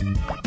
Peace.